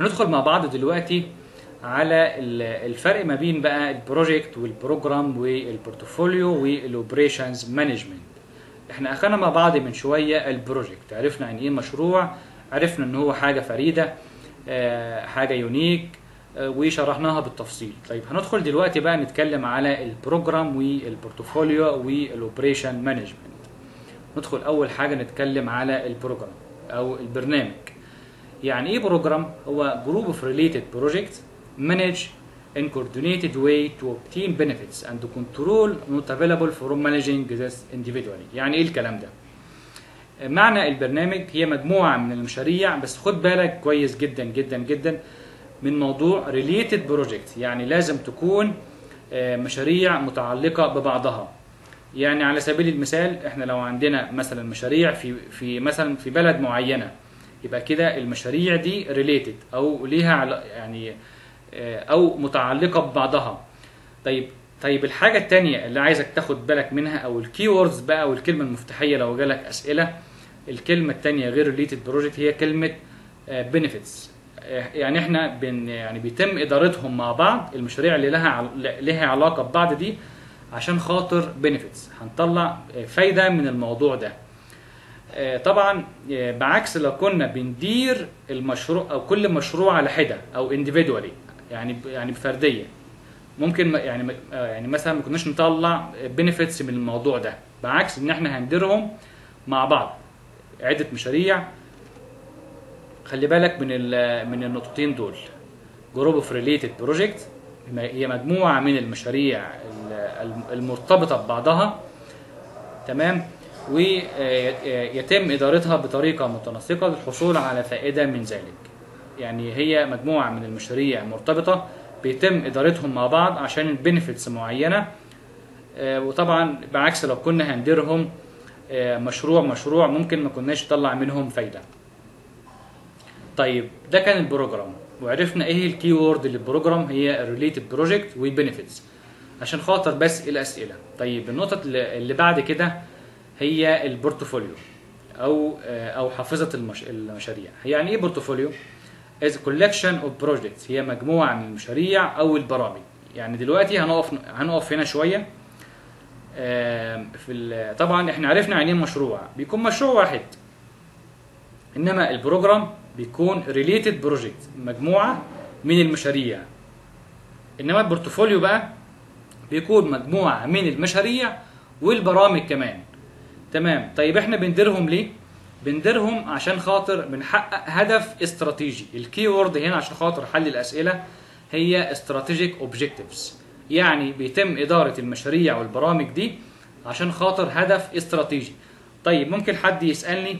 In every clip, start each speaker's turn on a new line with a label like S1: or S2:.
S1: هندخل مع بعض دلوقتي على ال- الفرق ما بين بقى ال project والبروجرام والبورتفوليو والاوبريشنز مانجمنت إحنا اخذنا مع بعض من شوية البروجكت. عرفنا عن إيه مشروع عرفنا ان هو حاجة فريدة آه، حاجة unique آه، وشرحناها بالتفصيل. طيب هندخل دلوقتي بقى نتكلم على ال program وال portfolio وال operation management ندخل أول حاجة نتكلم على ال program أو البرنامج. يعني إيه program هو group of related projects manage in coordinated way to obtain benefits and control not available from managing this individually. يعني إيه الكلام ده؟ معنى البرنامج هي مجموعة من المشاريع بس خد بالك كويس جدا جدا جدا من موضوع related project يعني لازم تكون آه، مشاريع متعلقة ببعضها. يعني على سبيل المثال إحنا لو عندنا مثلا مشاريع في في مثلا في بلد معينة يبقى كده المشاريع دي related أو ليها يعني آه، أو متعلقة ببعضها. طيب طيب الحاجة التانية اللي عايزك تاخد بالك منها أو ال key words بقى والكلمة المفتاحية لو جالك أسئلة الكلمة التانية غير related project هي كلمة benefits يعني إحنا بن يعني بيتم إدارتهم مع بعض المشاريع اللي لها لها علاقة ببعض دي عشان خاطر benefits هنطلع آه، فايدة من الموضوع ده. آه، طبعا آه، بعكس لو كنا بندير المشروع أو كل مشروع على حدة أو individually يعني يعني بفردية. ممكن يعني آه، يعني مثلا ما كناش نطلع benefits من الموضوع ده. بعكس إن إحنا هنديرهم مع بعض. عدة مشاريع. خلي بالك من من النقطتين دول. group of related project هي مجموعة من المشاريع ال- المرتبطة ببعضها. تمام؟ ويتم إدارتها بطريقة متناسقة للحصول على فائدة من ذلك. يعني هي مجموعة من المشاريع مرتبطة بيتم إدارتهم مع بعض عشان benefits معينة. آه، وطبعا بعكس لو كنا هنديرهم آه، مشروع مشروع ممكن ما كناش نطلع منهم فايدة. طيب ده كان ال program. وعرفنا إيه الكي وورد للبروجرام هي الريليتد بروجكت وبنفيتس عشان خاطر بس الأسئلة. طيب النقطة اللي بعد كده هي ال portfolio أو آه، أو حافظة المش... المشاريع. يعني إيه portfolio؟ A collection of projects. هي مجموعة من المشاريع أو البرامج. يعني دلوقتي هنقف هنقف هنا شوية. في طبعا إحنا عرفنا يعني إيه مشروع بيكون مشروع واحد. إنما ال program بيكون related project مجموعة من المشاريع. إنما ال portfolio بقى بيكون مجموعة من المشاريع والبرامج كمان. تمام. طيب إحنا بنديرهم ليه؟ بنديرهم عشان خاطر بنحقق هدف استراتيجي. ال key word هنا عشان خاطر حل الأسئلة هي strategic objectives يعني بيتم إدارة المشاريع والبرامج دي عشان خاطر هدف استراتيجي. طيب ممكن حد يسألني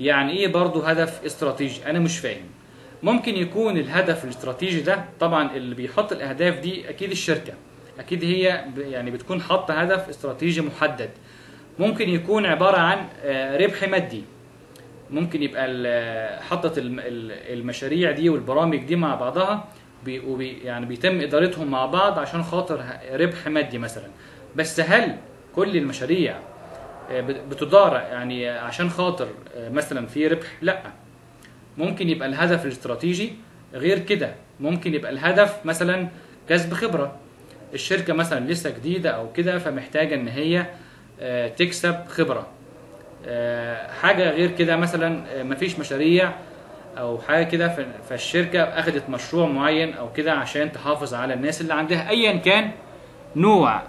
S1: يعني إيه برضو هدف استراتيجي؟ أنا مش فاهم. ممكن يكون الهدف الاستراتيجي ده طبعا اللي بيحط الأهداف دي أكيد الشركة. أكيد هي يعني بتكون حاطة هدف استراتيجي محدد. ممكن يكون عبارة عن آه، ربح مادي. ممكن يبقى ال- حطت الم- ال- المشاريع دي والبرامج دي مع بعضها يعني بيتم إدارتهم مع بعض عشان خاطر ربح مادي مثلا. بس هل كل المشاريع آه، بت- بتدار يعني عشان خاطر آه، مثلا في ربح؟ لأ. ممكن يبقى الهدف الاستراتيجي غير كده. ممكن يبقى الهدف مثلا كسب خبرة. الشركة مثلا لسه جديدة أو كده فمحتاجة إن هي آه، تكسب خبرة. آه، حاجة غير كده مثلا آه، مفيش مشاريع أو حاجة كده ف- فالشركة أخدت مشروع معين أو كده عشان تحافظ على الناس اللي عندها. ايا كان نوع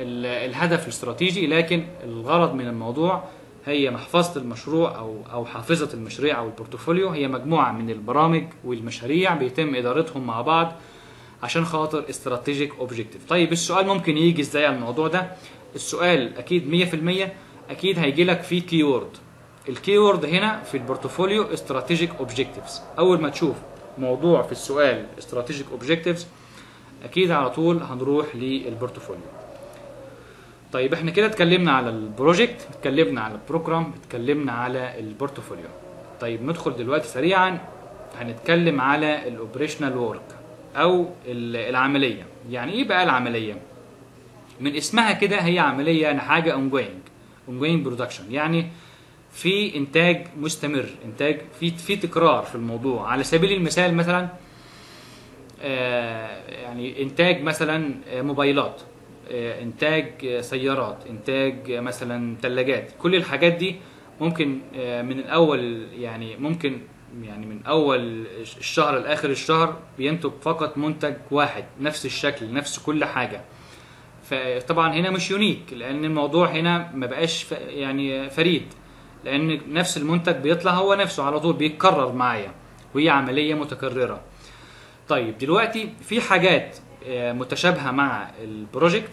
S1: ال- الهدف الاستراتيجي لكن الغرض من الموضوع هي محفظة المشروع أو أو حافظة المشاريع أو ال portfolio. هي مجموعة من البرامج والمشاريع بيتم إدارتهم مع بعض عشان خاطر strategic objective طيب السؤال ممكن يجي إزاي على الموضوع ده؟ السؤال أكيد 100% أكيد هيجي لك فيه key word ال key word هنا في ال portfolio strategic objectives أول ما تشوف موضوع في السؤال strategic objectives أكيد على طول هنروح لل portfolio طيب إحنا كده اتكلمنا على ال project اتكلمنا على ال program اتكلمنا على ال portfolio طيب ندخل دلوقتي سريعا هنتكلم على ال operational work أو ال- العملية. يعني إيه بقى العملية؟ من اسمها كده هي عملية يعني حاجة ongoing ongoing production. يعني في إنتاج مستمر إنتاج في في تكرار في الموضوع. على سبيل المثال مثلا آه، يعني إنتاج مثلا آه، موبايلات آه، إنتاج سيارات إنتاج مثلا ثلاجات كل الحاجات دي ممكن من الأول يعني ممكن يعني من أول الشهر لآخر الشهر بينتج فقط منتج واحد نفس الشكل نفس كل حاجة. فطبعا هنا مش يونيك لأن الموضوع هنا ما بقاش يعني فريد. لأن نفس المنتج بيطلع هو نفسه على طول بيتكرر معايا. وهي عملية متكررة. طيب دلوقتي في حاجات آه، متشابهة مع ال project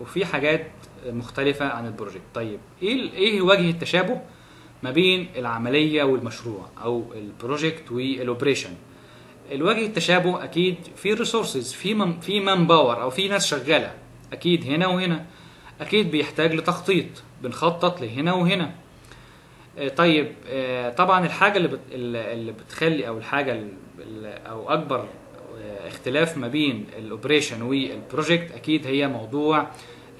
S1: وفي حاجات مختلفة عن ال project. طيب إيه إيه وجه التشابه ما بين العملية والمشروع أو ال project وال operation الوجه التشابه أكيد في resources في في manpower أو في ناس شغالة. أكيد هنا وهنا. أكيد بيحتاج لتخطيط بنخطط لهنا وهنا. آه، طيب آه، طبعا الحاجة اللي اللي بتخلي أو الحاجة ال- ال- أو أكبر آه، اختلاف ما بين ال operation وال project أكيد هي موضوع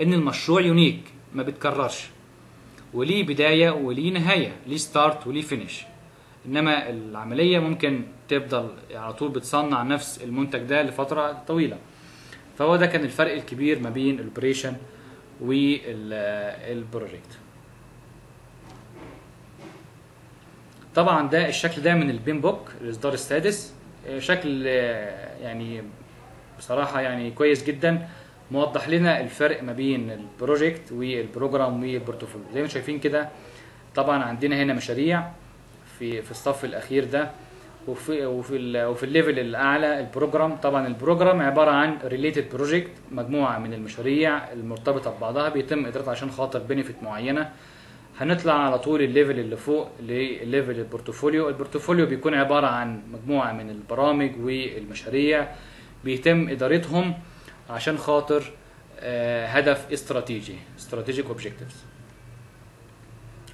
S1: إن المشروع unique ما بيتكررش. وليه بداية وليه نهاية ليه start وليه finish إنما العملية ممكن تفضل على طول بتصنع نفس المنتج ده لفترة طويلة. فهو ده كان الفرق الكبير ما بين ال operation وال project طبعا ده الشكل ده من ال PMBOK الاصدار السادس آه، شكل آه، يعني بصراحة يعني كويس جدا. موضح لنا الفرق ما بين ال project وال program وال portfolio. زي ما شايفين كده طبعا عندنا هنا مشاريع في في الصف الأخير ده. وفي وفي وفي ال level الأعلى ال program. طبعا ال program عبارة عن related project مجموعة من المشاريع المرتبطة ببعضها بيتم إدارتها عشان خاطر benefit معينة. هنطلع على طول الليفل اللي فوق لليفل البورتفوليو. البورتفوليو بيكون عبارة عن مجموعة من البرامج والمشاريع. بيتم إدارتهم عشان خاطر آه، هدف استراتيجي strategic objectives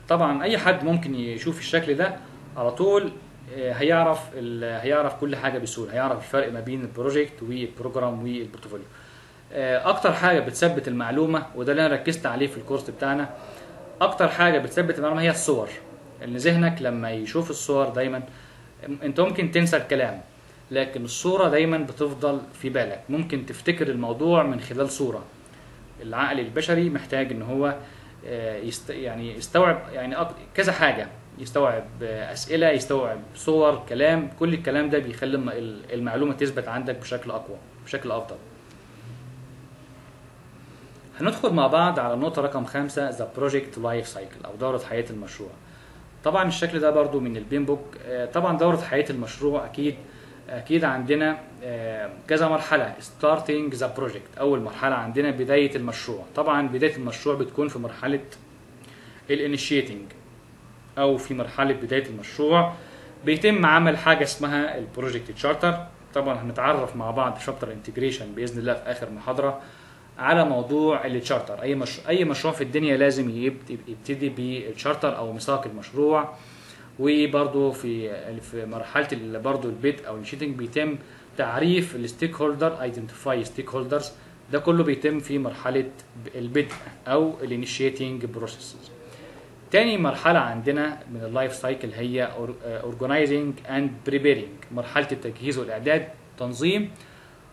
S1: طبعا أي حد ممكن يشوف الشكل ده على طول. هيعرف ال- هيعرف كل حاجة بسهولة. هيعرف الفرق ما بين ال project وال program وال portfolio. آه، أكتر حاجة بتثبت المعلومة وده اللي أنا ركزت عليه في ال course بتاعنا أكتر حاجة بتثبت المعلومة هي الصور. إن ذهنك لما يشوف الصور دايما أنت ممكن تنسى الكلام لكن الصورة دايما بتفضل في بالك. ممكن تفتكر الموضوع من خلال صورة. العقل البشري محتاج إن هو آه، يعني يستوعب يعني كذا حاجة. يستوعب أسئلة يستوعب صور كلام. كل الكلام ده بيخلي الم- ال- المعلومة تثبت عندك بشكل أقوى بشكل أفضل. هندخل مع بعض على النقطة رقم خمسة the project life cycle أو دورة حياة المشروع. طبعا الشكل ده برضو من ال PMBOK. آه، طبعا دورة حياة المشروع أكيد أكيد عندنا آه، كذا مرحلة. starting the project أول مرحلة عندنا بداية المشروع. طبعا بداية المشروع بتكون في مرحلة ال initiating أو في مرحلة بداية المشروع بيتم عمل حاجة اسمها ال project charter. طبعا هنتعرف مع بعض في chapter integration بإذن الله في آخر محاضرة على موضوع التشارتر. أي مش... أي مشروع في الدنيا لازم يبت- يبتدي بالتشارتر أو ميثاق المشروع. وبرضه في في مرحلة برضه البدء أو ال initiating بيتم تعريف ال stakeholder identify stakeholders ده كله بيتم في مرحلة البدء أو ال initiating processes تاني مرحلة عندنا من ال life cycle هي organizing and preparing مرحلة التجهيز والإعداد تنظيم.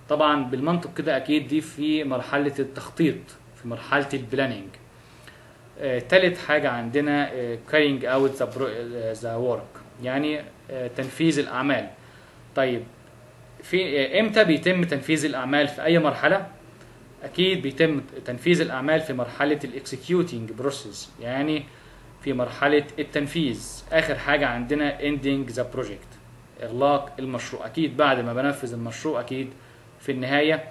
S1: طبعا بالمنطق كده أكيد دي في مرحلة التخطيط في مرحلة ال planning آه، تالت حاجة عندنا آه، carrying out the, آه، work يعني تنفيذ الأعمال. طيب في إمتى بيتم تنفيذ الأعمال في أي مرحلة؟ أكيد بيتم تنفيذ الأعمال في مرحلة ال executing process يعني في مرحلة التنفيذ. آخر حاجة عندنا ending the project. إغلاق المشروع. أكيد بعد ما بنفذ المشروع أكيد في النهاية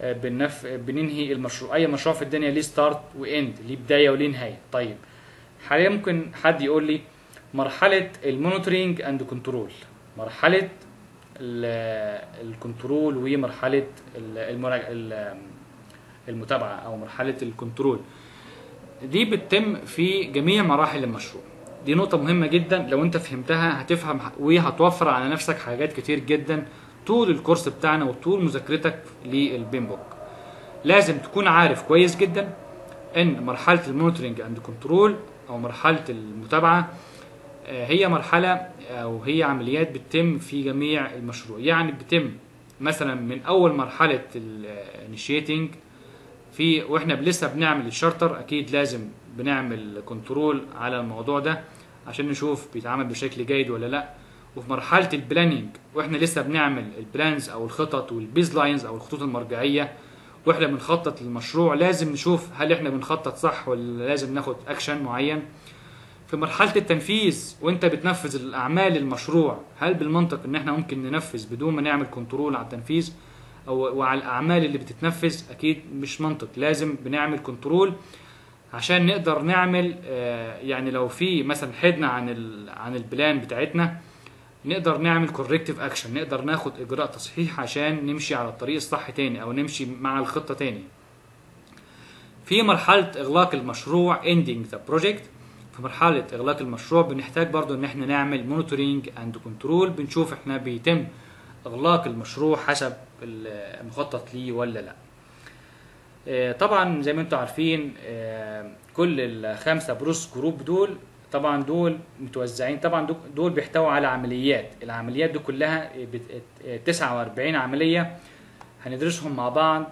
S1: آه، بنف... بننهي المشروع. أي مشروع في الدنيا ليه start و end ليه بداية وليه نهاية. طيب حاليا ممكن حد يقول لي مرحلة ال monitoring and control مرحلة ال- ال control ومرحلة ال- المراج... ال- المتابعة أو مرحلة ال control دي بتتم في جميع مراحل المشروع. دي نقطة مهمة جدا. لو أنت فهمتها هتفهم وهتوفر على نفسك حاجات كتير جدا. طول الكورس بتاعنا وطول مذاكرتك لل PMBOK. لازم تكون عارف كويس جدا إن مرحلة ال monitoring and control أو مرحلة المتابعة آه، هي مرحلة أو هي عمليات بتتم في جميع المشروع. يعني بتتم مثلا من أول مرحلة ال initiating في وإحنا لسه بنعمل الشارتر أكيد لازم بنعمل control على الموضوع ده عشان نشوف بيتعمل بشكل جيد ولا لأ. وفي مرحلة ال planning وإحنا لسه بنعمل ال plans أو الخطط وال baselines أو الخطوط المرجعية وإحنا بنخطط للمشروع لازم نشوف هل إحنا بنخطط صح ولا لازم ناخد اكشن معين. في مرحلة التنفيذ وانت بتنفذ الأعمال المشروع هل بالمنطق إن إحنا ممكن ننفذ بدون ما نعمل control على التنفيذ؟ أو وعلى الأعمال اللي بتتنفذ أكيد مش منطق. لازم بنعمل control عشان نقدر نعمل آه، يعني لو في مثلا حدنا عن عن ال plan بتاعتنا نقدر نعمل corrective action نقدر ناخد إجراء تصحيح عشان نمشي على الطريق الصح تاني أو نمشي مع الخطة تاني. في مرحلة إغلاق المشروع ending the project. في مرحلة إغلاق المشروع بنحتاج برضو إن إحنا نعمل monitoring and control بنشوف إحنا بيتم إغلاق المشروع حسب المخطط ليه ولا لا. آه، طبعا زي ما أنتم عارفين آه، كل الخمسة process group دول طبعا دول متوزعين طبعا دول- بيحتووا على عمليات. العمليات دي كلها بت- 49 عملية هندرسهم مع بعض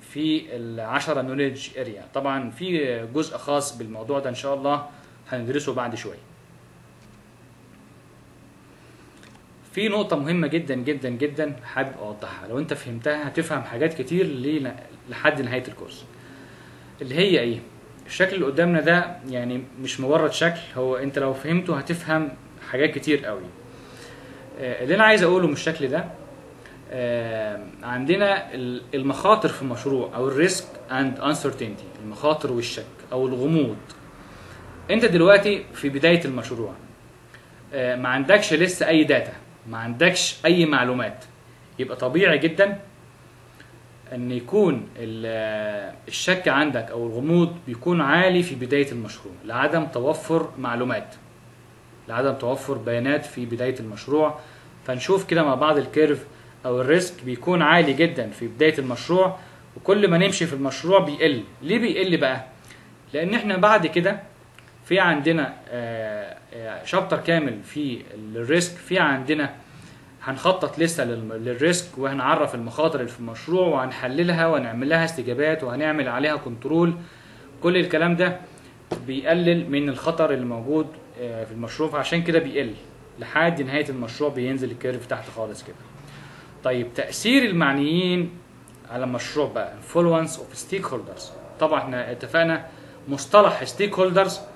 S1: في العشرة knowledge area طبعا في جزء خاص بالموضوع ده إن شاء الله هندرسه بعد شوية. في نقطة مهمة جدا جدا جدا حابب أوضحها. لو أنت فهمتها هتفهم حاجات كتير لحد نهاية الكورس. اللي هي إيه؟ الشكل اللي قدامنا ده يعني مش مجرد شكل هو أنت لو فهمته هتفهم حاجات كتير قوي. آه، اللي أنا عايز أقوله من الشكل ده آه، عندنا ال- المخاطر في المشروع أو ال risk and uncertainty المخاطر والشك أو الغموض. أنت دلوقتي في بداية المشروع آه، ما عندكش لسه أي data ما عندكش أي معلومات. يبقى طبيعي جدا إن يكون ال- آه، الشك عندك أو الغموض بيكون عالي في بداية المشروع لعدم توفر معلومات. لعدم توفر بيانات في بداية المشروع. فنشوف كده مع بعض ال curve أو ال risk بيكون عالي جدا في بداية المشروع وكل ما نمشي في المشروع بيقل. ليه بيقل بقى؟ لأن إحنا بعد كده في عندنا chapter كامل في ال risk في عندنا هنخطط لسه لل risk وهنعرف المخاطر اللي في المشروع وهنحللها ونعمل لها استجابات وهنعمل عليها control كل الكلام ده بيقلل من الخطر اللي موجود آه، في المشروع فعشان كده بيقل. لحد نهاية المشروع بينزل ال curve تحت خالص كده. طيب تأثير المعنيين على المشروع بقى. Influence of stakeholders. طبعا إحنا اتفقنا مصطلح stakeholders آه،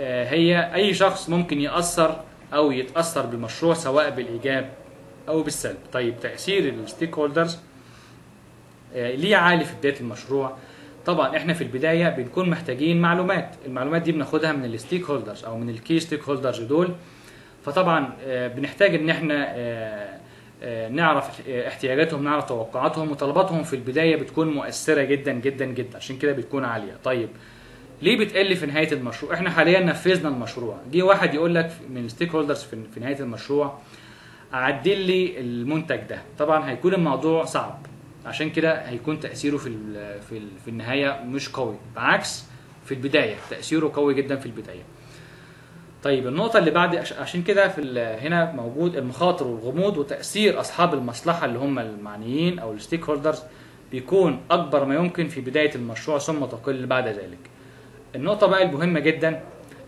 S1: هي أي شخص ممكن يأثر أو يتأثر بالمشروع سواء بالإيجاب أو بالسلب. طيب تأثير ال stakeholders ليه عالي في بداية المشروع؟ طبعا إحنا في البداية بنكون محتاجين معلومات. المعلومات دي بناخدها من ال stakeholders أو من ال key stakeholders دول. فطبعا آه، بنحتاج إن إحنا آه، آه، نعرف آه، احتياجاتهم نعرف توقعاتهم وطلباتهم في البداية بتكون مؤثرة جدا جدا جدا. عشان كده بتكون عالية. طيب ليه بتقل في نهاية المشروع؟ إحنا حاليا نفذنا المشروع. جه واحد يقول لك من ال stakeholders في نهاية المشروع عدل لي المنتج ده. طبعا هيكون الموضوع صعب. عشان كده هيكون تأثيره في في في النهاية مش قوي. بعكس في البداية. تأثيره قوي جدا في البداية. طيب النقطة اللي بعد عش- عشان كده في هنا موجود المخاطر والغموض وتأثير أصحاب المصلحة اللي هم المعنيين أو ال stakeholders بيكون أكبر ما يمكن في بداية المشروع ثم تقل بعد ذلك. النقطة بقى المهمة جدا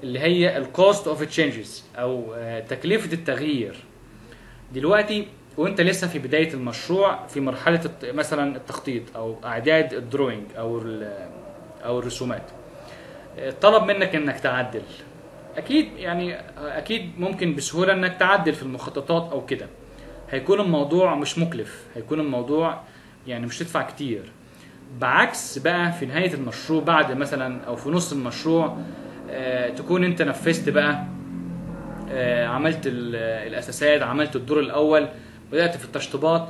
S1: اللي هي ال cost of changes أو آه، تكلفة التغيير. دلوقتي وأنت لسه في بداية المشروع في مرحلة الت- مثلا التخطيط أو إعداد ال drawing أو ال- أو الرسومات. آه، طلب منك إنك تعدل أكيد يعني أكيد ممكن بسهولة إنك تعدل في المخططات أو كده هيكون الموضوع مش مكلف هيكون الموضوع يعني مش تدفع كتير بعكس بقى في نهاية المشروع بعد مثلا أو في نص المشروع آه تكون أنت نفذت بقى آه عملت ال- الأساسات عملت الدور الأول بدأت في التشطيبات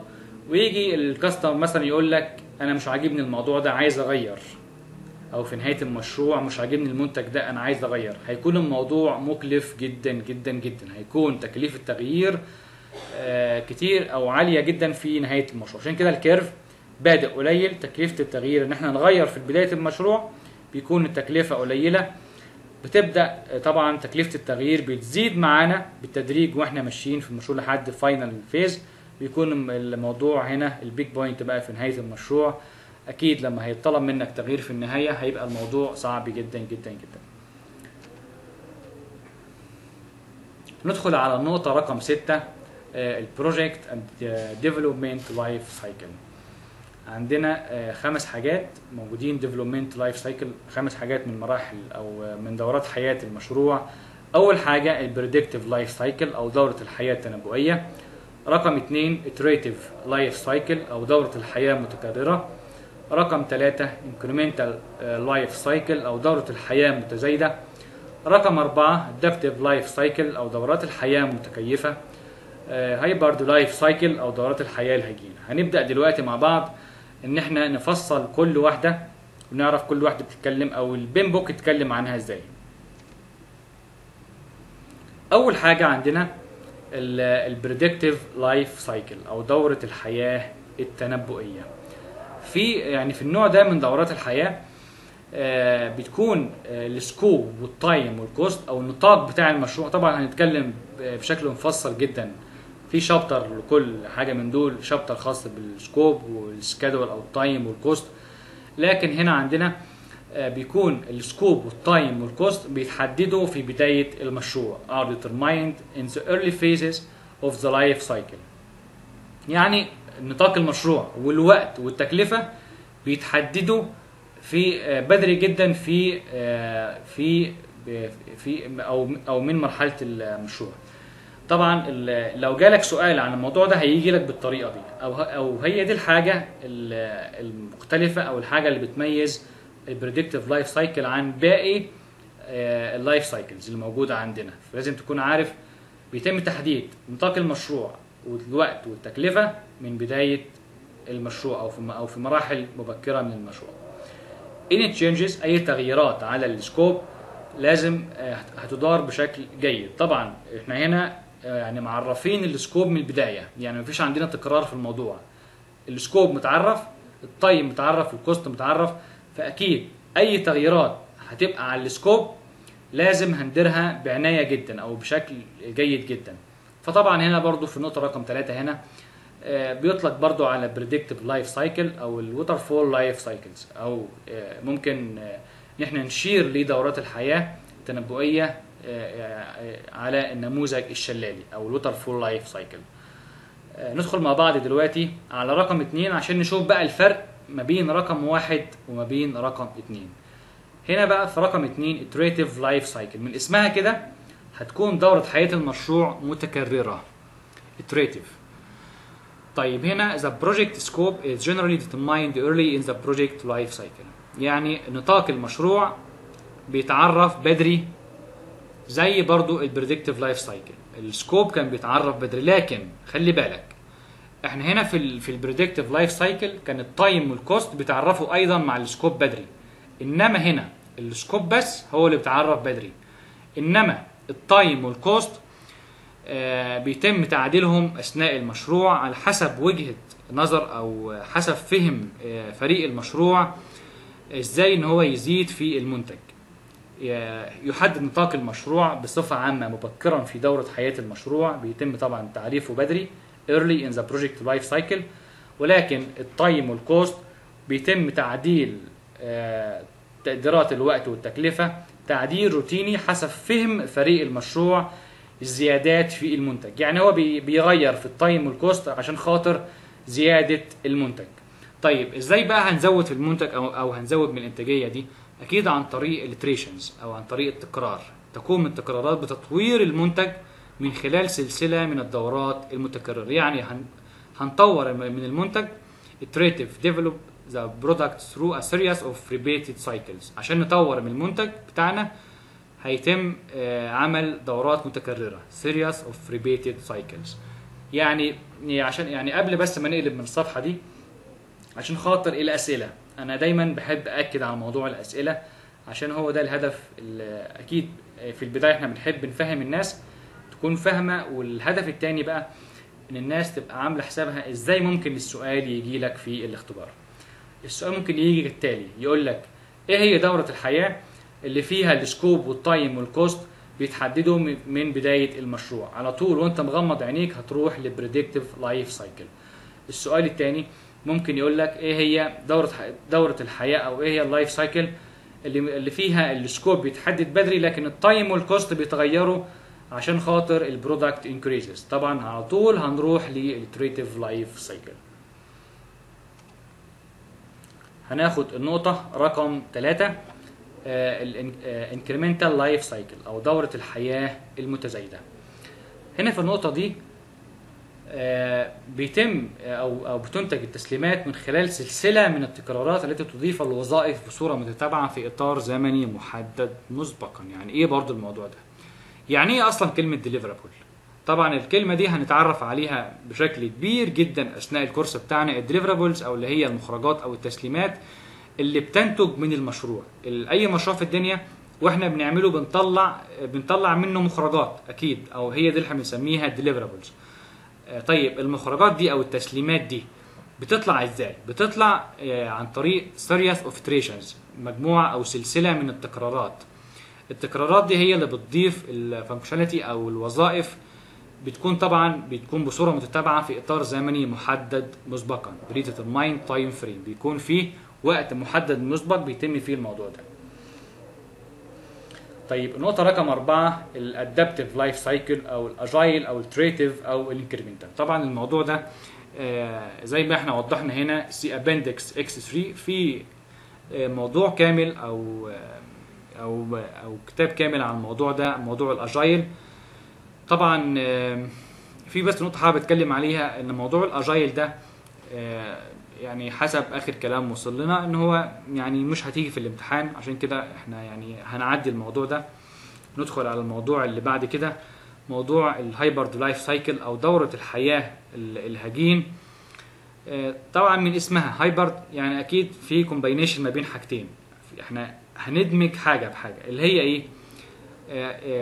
S1: ويجي الكاستمر مثلا يقول لك أنا مش عاجبني الموضوع ده عايز أغير. أو في نهاية المشروع مش عاجبني المنتج ده أنا عايز أغير. هيكون الموضوع مكلف جدا جدا جدا. هيكون تكليف التغيير آه، كتير أو عالية جدا في نهاية المشروع. عشان كده ال curve بادئ قليل تكلفة التغيير إن إحنا نغير في بداية المشروع بيكون التكلفة قليلة. بتبدأ طبعا تكلفة التغيير بتزيد معانا بالتدريج وإحنا ماشيين في المشروع لحد final phase بيكون الموضوع هنا ال big point بقى في نهاية المشروع. أكيد لما هيطلب منك تغيير في النهاية هيبقى الموضوع صعب جدا جدا جدا. ندخل على النقطة رقم ستة ال project and development life cycle عندنا آه، خمس حاجات موجودين development life cycle خمس حاجات من مراحل أو من دورات حياة المشروع. أول حاجة ال predictive life cycle أو دورة الحياة التنبؤية. رقم اثنين iterative life cycle أو دورة الحياة المتكررة رقم ثلاثة incremental life cycle أو دورة الحياة المتزايدة رقم أربعة adaptive life cycle أو دورات الحياة المتكيفة hybrid life cycle أو دورات الحياة الهجينة. هنبدأ دلوقتي مع بعض. إن إحنا نفصل كل واحدة ونعرف كل واحدة بتتكلم أو ال PMBOK اتكلم عنها إزاي. أول حاجة عندنا ال predictive life cycle أو دورة الحياة التنبؤية. في يعني في النوع ده من دورات الحياة آه، بتكون آه، ال scope وال time وال cost أو النطاق بتاع المشروع. طبعا هنتكلم بشكل مفصل جدا. في chapter لكل حاجة من دول شابتر خاص بالسكوب والسكادول أو التايم والكوست. لكن هنا عندنا آه، بيكون ال scope وال time وال cost بيتحددوا في بداية المشروع. Are determined in the early phases of the life cycle. يعني نطاق المشروع والوقت والتكلفة بيتحددوا في آه، بدري جدا في آه، في في أو أو من مرحلة المشروع. طبعا لو جالك سؤال عن الموضوع ده هيجي لك بالطريقة دي. أو أو هي دي الحاجة ال- المختلفة أو الحاجة اللي بتميز ال predictive life cycle عن باقي ال life cycles اللي موجودة عندنا. فلازم تكون عارف بيتم تحديد نطاق المشروع والوقت والتكلفة من بداية المشروع أو في أو في مراحل مبكرة من المشروع. Any changes أي تغييرات على ال scope لازم آه، هتدار بشكل جيد. طبعا إحنا هنا آه، يعني معرفين ال scope من البداية. يعني مفيش عندنا تكرار في الموضوع. ال scope متعرف ال time متعرف ال cost متعرف. فأكيد أي تغييرات هتبقى على ال scope لازم هنديرها بعناية جدا أو بشكل جيد جدا. فطبعا هنا برضو في النقطة رقم ثلاثة هنا آه، بيطلق برضو على predictive life cycle أو ال waterfall life cycles أو آه، ممكن آه، ان إحنا نشير لدورات الحياة التنبؤية آه، آه، على النموذج الشلالي أو ال waterfall life cycle. ندخل مع بعض دلوقتي على رقم اتنين عشان نشوف بقى الفرق ما بين رقم واحد وما بين رقم اتنين. هنا بقى في رقم اتنين iterative life cycle من اسمها كده هتكون دورة حياة المشروع متكررة. iterative. طيب هنا the project scope is generally determined early in the project life cycle. يعني نطاق المشروع بيتعرف بدري زي برضو ال predictive life cycle ال scope كان بيتعرف بدري. لكن خلي بالك إحنا هنا في ال في ال predictive life cycle كان ال time وال cost بيتعرفوا أيضا مع ال scope بدري. إنما هنا ال scope بس هو اللي بيتعرف بدري. إنما ال time وال cost آه، بيتم تعديلهم أثناء المشروع على حسب وجهة نظر أو حسب فهم آه، فريق المشروع إزاي إن هو يزيد في المنتج. يحدد نطاق المشروع بصفة عامة مبكرا في دورة حياة المشروع. بيتم طبعا تعريفه بدري early in the project life cycle. ولكن ال time وال cost بيتم تعديل آه، تقديرات الوقت والتكلفة. تعديل روتيني حسب فهم فريق المشروع الزيادات في المنتج. يعني هو بي- بيغير في ال time وال cost عشان خاطر زيادة المنتج. طيب إزاي بقى هنزود في المنتج أو هنزود من الإنتاجية دي؟ أكيد عن طريق ال iterations أو عن طريق التكرار. تقوم التكرارات بتطوير المنتج من خلال سلسلة من الدورات المتكررة. يعني هن هنطور من المنتج iterative develop the product through a series of repeated cycles. عشان نطور من المنتج بتاعنا هيتم آه، عمل دورات متكررة. series of repeated cycles. يعني عشان يعني قبل بس ما نقلب من الصفحة دي عشان خاطر الاسئله أنا دايما بحب أكد على موضوع الأسئلة عشان هو ده الهدف ال- أكيد في البداية إحنا بنحب نفهم الناس تكون فاهمة والهدف التاني بقى إن الناس تبقى عاملة حسابها إزاي ممكن السؤال يجي لك في الاختبار. السؤال ممكن يجي كالتالي يقول لك إيه هي دورة الحياة اللي فيها ال scope وال time وال cost بيتحددوا من بداية المشروع؟ على طول وأنت مغمض عينيك هتروح ل predictive life cycle السؤال الثاني ممكن يقول لك إيه هي دورة دورة الحياة أو إيه هي ال life cycle اللي اللي فيها ال scope بيتحدد بدري لكن ال time وال cost بيتغيروا عشان خاطر ال product increases طبعا على طول هنروح لل iterative life cycle هناخد النقطة رقم ثلاثة ال incremental life cycle أو دورة الحياة المتزايدة. هنا في النقطة دي بيتم آه، أو أو بتنتج التسليمات من خلال سلسلة من التكرارات التي تضيف الوظائف بصورة متتابعة في إطار زمني محدد مسبقا. يعني إيه برضو الموضوع ده؟ يعني إيه أصلا كلمة deliverable طبعا الكلمة دي هنتعرف عليها بشكل كبير جدا أثناء ال course بتاعنا ال deliverables أو اللي هي المخرجات أو التسليمات اللي بتنتج من المشروع. ال- أي مشروع في الدنيا وإحنا بنعمله بنطلع بنطلع منه مخرجات أكيد أو هي دي اللي إحنا بنسميها deliverables آه، طيب المخرجات دي أو التسليمات دي بتطلع إزاي؟ بتطلع آه، عن طريق series of iterations مجموعة أو سلسلة من التكرارات. التكرارات دي هي اللي بتضيف ال functionality أو الوظائف بتكون طبعا بتكون بصورة متتابعة في إطار زمني محدد مسبقا predetermined time frame بيكون فيه وقت محدد مسبق بيتم فيه الموضوع ده. طيب النقطة رقم أربعة الأدابتيف لايف سايكل أو الأجايل أو التريتيف أو الإنكريمنتال. طبعا الموضوع ده آه، زي ما إحنا وضحنا هنا see appendix X3 في آه، موضوع كامل أو آه، أو أو كتاب كامل عن الموضوع ده موضوع ال agile. طبعا في بس نقطة حابب أتكلم عليها إن موضوع ال agile ده يعني حسب آخر كلام وصل لنا إن هو يعني مش هتيجي في الامتحان. عشان كده إحنا يعني هنعدي الموضوع ده. ندخل على الموضوع اللي بعد كده. موضوع ال hybrid life cycle أو دورة الحياة ال- الهجين. آه، طبعا من اسمها hybrid. يعني أكيد في combination ما بين حاجتين. إحنا هندمج حاجة بحاجة. اللي هي إيه؟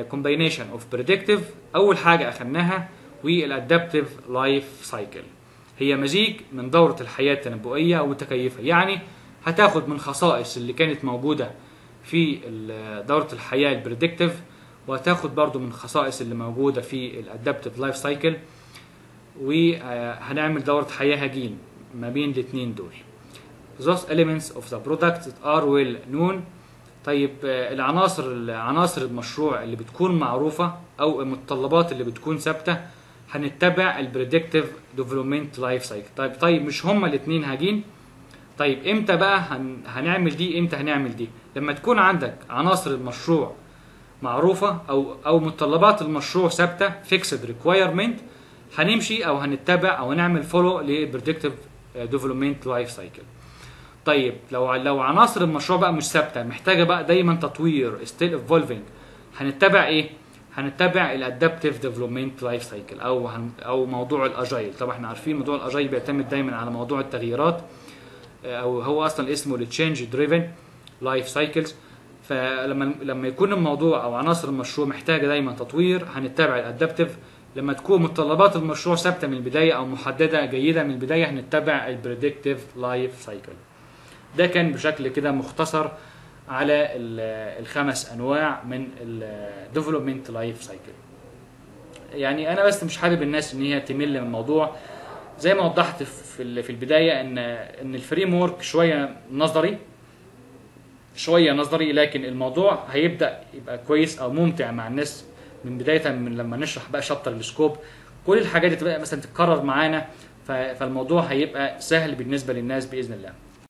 S1: combination of predictive أول حاجة أخدناها وال adaptive life cycle. هي مزيج من دورة الحياة التنبؤية والمتكيفة يعني هتاخد من خصائص اللي كانت موجودة في دورة الحياة ال predictive وهتاخد برضو من خصائص اللي موجودة في ال adaptive life cycle وهنعمل دورة حياة هجين ما بين الاثنين دول. Those elements of the product that are well known. طيب آه، العناصر عناصر المشروع اللي بتكون معروفة أو المتطلبات اللي بتكون ثابتة هنتبع ال predictive development life cycle طيب طيب مش هما الاثنين هجين؟ طيب إمتى بقى هن... هنعمل دي؟ إمتى هنعمل دي؟ لما تكون عندك عناصر المشروع معروفة أو أو متطلبات المشروع ثابتة fixed requirement هنمشي أو هنتبع أو هنعمل follow لل predictive development life cycle طيب لو لو عناصر المشروع بقى مش ثابتة محتاجة بقى دايما تطوير still evolving هنتبع إيه؟ هنتبع ال adaptive development life cycle أو هن أو موضوع ال agile طبعا إحنا عارفين موضوع ال agile بيعتمد دايما على موضوع التغييرات آه، أو هو أصلا اسمه ال change driven life cycles فلما لما يكون الموضوع أو عناصر المشروع محتاجة دايما تطوير هنتبع ال adaptive لما تكون متطلبات المشروع ثابتة من البداية أو محددة جيدة من البداية هنتبع ال predictive life cycle ده كان بشكل كده مختصر على ال- الخمس أنواع من ال development life cycle يعني أنا بس مش حابب الناس إن هي تمل من الموضوع. زي ما وضحت في في البداية ان إن ال framework شوية نظري شوية نظري لكن الموضوع هيبدأ يبقى كويس أو ممتع مع الناس من بداية من لما نشرح بقى chapter ال scope كل الحاجات دي تبقى مثلا تتكرر معانا فالموضوع هيبقى سهل بالنسبة للناس بإذن الله.